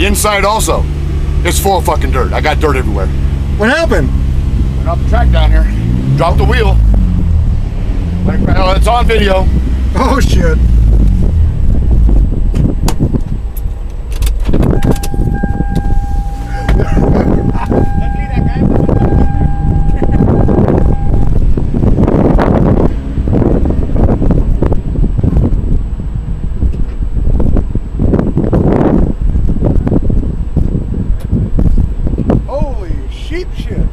The inside also. It's full of fucking dirt. I got dirt everywhere. What happened? Went off the track down here. Dropped the wheel. Oh, It's on video. Oh shit. Sheep shit.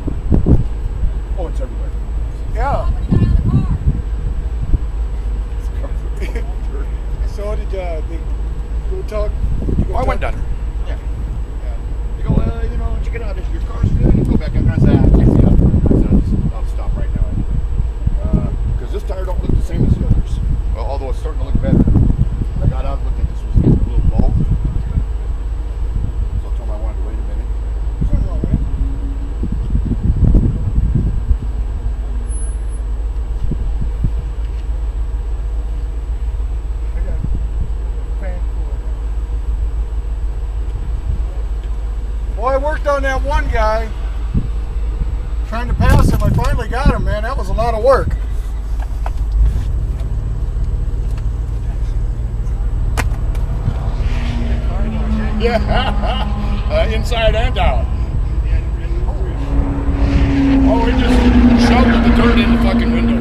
on that one guy, trying to pass him. I finally got him, man. That was a lot of work. Yeah, uh, inside and out. Oh, it just shoved the dirt in the fucking window.